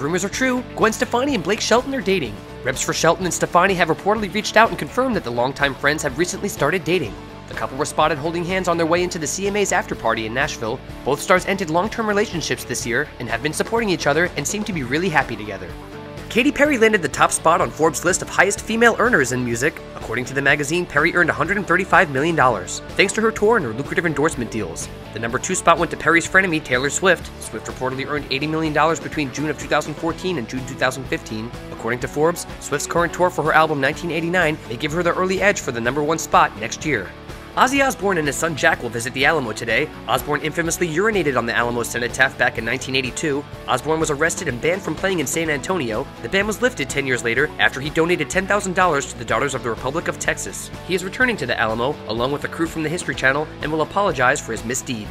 rumors are true, Gwen Stefani and Blake Shelton are dating. Reps for Shelton and Stefani have reportedly reached out and confirmed that the longtime friends have recently started dating. The couple were spotted holding hands on their way into the CMA's after party in Nashville. Both stars ended long term relationships this year and have been supporting each other and seem to be really happy together. Katy Perry landed the top spot on Forbes' list of highest female earners in music. According to the magazine, Perry earned $135 million, thanks to her tour and her lucrative endorsement deals. The number two spot went to Perry's frenemy, Taylor Swift. Swift reportedly earned $80 million between June of 2014 and June 2015. According to Forbes, Swift's current tour for her album 1989 may give her the early edge for the number one spot next year. Ozzy Osbourne and his son Jack will visit the Alamo today. Osbourne infamously urinated on the Alamo cenotaph back in 1982. Osbourne was arrested and banned from playing in San Antonio. The ban was lifted 10 years later after he donated $10,000 to the Daughters of the Republic of Texas. He is returning to the Alamo, along with a crew from the History Channel, and will apologize for his misdeed.